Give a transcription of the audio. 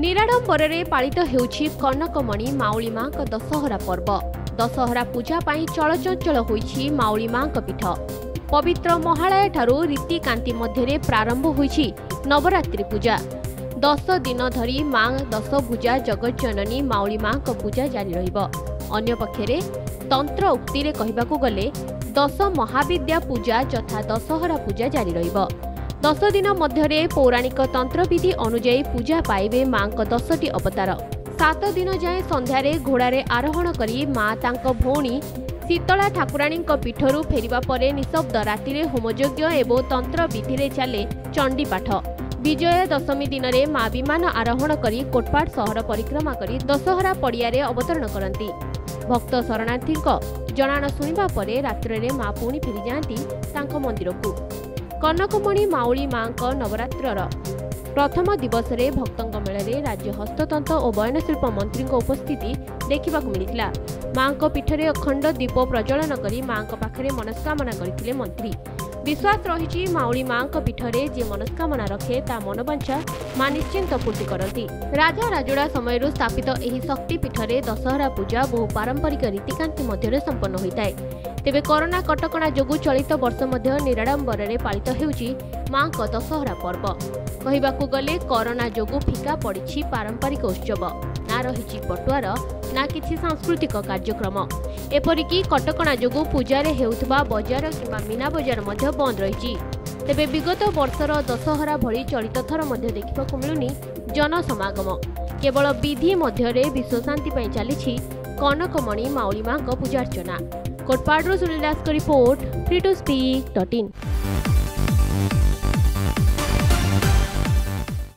ନିରାଡମ୍ବରରେ ପାଳିତ ହେଉଛି କନକମଣି ମାଉଳି ମାଙ୍କ ଦଶହରା ପର୍ବ। ଦଶହରା ପୂଜା ପାଇଁ ଚଳଚଞ୍ଚଳ ହୋଇଛି ମାଉଳି ମାଙ୍କ ପୀଠ। ପବିତ୍ର ମହାଳୟଠାରୁ ରୀତିକାନ୍ତି ମଧ୍ୟରେ ପ୍ରାରମ୍ଭ ହୋଇଛି ନବରାତ୍ରି ପୂଜା। ଦଶ ଦିନ ଧରି ମା ଦଶଭୁଜା ଜଗଜ୍ଜନନୀ ମାଉଳି ମାଙ୍କ ପୂଜା ଜାରି ରହିବ। ଅନ୍ୟପକ୍ଷରେ ତନ୍ତ୍ର ଉକ୍ତିରେ କହିବାକୁ ଗଲେ ଦଶ ମହାବିଦ୍ୟା ପୂଜା ଯଥା ଦଶହରା ପୂଜା ଜାରି ରହିବ। ଦଶ ଦିନ ମଧ୍ୟରେ ପୌରାଣିକ ତନ୍ତ୍ରବିଧି ଅନୁଯାୟୀ ପୂଜା ପାଇବେ ମାଙ୍କ ଦଶଟି ଅବତାର। ସାତ ଦିନ ଯାଏଁ ସନ୍ଧ୍ୟାରେ ଘୋଡ଼ାରେ ଆରୋହଣ କରି ମା ତାଙ୍କ ଭଉଣୀ ଶୀତଳା ଠାକୁରାଣୀଙ୍କ ପୀଠରୁ ଫେରିବା ପରେ ନିଶବ୍ଦ ରାତିରେ ହୋମଯଜ୍ଞ ଏବଂ ତନ୍ତ୍ରବିଧିରେ ଚାଲେ ଚଣ୍ଡୀପାଠ। ବିଜୟା ଦଶମୀ ଦିନରେ ମା ବିମାନ ଆରୋହଣ କରି କୋଟପାଡ଼ ସହର ପରିକ୍ରମା କରି ଦଶହରା ପଡ଼ିଆରେ ଅବତରଣ କରନ୍ତି। ଭକ୍ତ ଶରଣାର୍ଥୀଙ୍କ ଜଣାଣ ଶୁଣିବା ପରେ ରାତ୍ରରେ ମା ପୁଣି ଫେରିଯାଆନ୍ତି ତାଙ୍କ ମନ୍ଦିରକୁ। କନକମଣି ମାଉଳି ମାଙ୍କ ନବରାତ୍ରର ପ୍ରଥମ ଦିବସରେ ଭକ୍ତଙ୍କ ମେଳରେ ରାଜ୍ୟ ହସ୍ତତନ୍ତ ଓ ବୟନଶିଳ୍ପ ମନ୍ତ୍ରୀଙ୍କ ଉପସ୍ଥିତି ଦେଖିବାକୁ ମିଳିଥିଲା। ମାଙ୍କ ପୀଠରେ ଅଖଣ୍ଡ ଦୀପ ପ୍ରଜ୍ୱଳନ କରି ମାଙ୍କ ପାଖରେ ମନସ୍କାମନା କରିଥିଲେ ମନ୍ତ୍ରୀ। ବିଶ୍ୱାସ ରହିଛି ମାଉଳି ମାଙ୍କ ପୀଠରେ ଯିଏ ମନସ୍କାମନା ରଖେ ତା ମନବାଞ୍ଛା ମା ନିଶ୍ଚିନ୍ତ ପୂର୍ତ୍ତି କରନ୍ତି। ରାଜା ରାଜୁଡ଼ା ସମୟରୁ ସ୍ଥାପିତ ଏହି ଶକ୍ତି ପୀଠରେ ଦଶହରା ପୂଜା ବହୁ ପାରମ୍ପରିକ ରୀତିକାନ୍ତି ମଧ୍ୟରେ ସମ୍ପନ୍ନ ହୋଇଥାଏ। ତେବେ କରୋନା କଟକଣା ଯୋଗୁଁ ଚଳିତ ବର୍ଷ ମଧ୍ୟ ନିରାଡମ୍ବରରେ ପାଳିତ ହେଉଛି ମାଙ୍କ ଦଶହରା ପର୍ବ। କହିବାକୁ ଗଲେ କରୋନା ଯୋଗୁଁ ଫିକା ପଡ଼ିଛି ପାରମ୍ପରିକ ଉତ୍ସବ। ନା ରହିଛି ପଟୁଆର ନା କିଛି ସାଂସ୍କୃତିକ କାର୍ଯ୍ୟକ୍ରମ। ଏପରିକି କଟକଣା ଯୋଗୁଁ ପୂଜାରେ ହେଉଥିବା ବଜାର କିମ୍ବା ମୀନା ବଜାର ମଧ୍ୟ ବନ୍ଦ ରହିଛି। ତେବେ ବିଗତ ବର୍ଷର ଦଶହରା ଭଳି ଚଳିତ ଥର ମଧ୍ୟ ଦେଖିବାକୁ ମିଳୁନି ଜନସମାଗମ। କେବଳ ବିଧି ମଧ୍ୟରେ ବିଶ୍ୱଶାନ୍ତି ପାଇଁ ଚାଲିଛି କନକମଣି ମାଉଳି ମାଙ୍କ ପୂଜାର୍ଚ୍ଚନା। कोटपाडरो सुनील दास को report free to speak dot in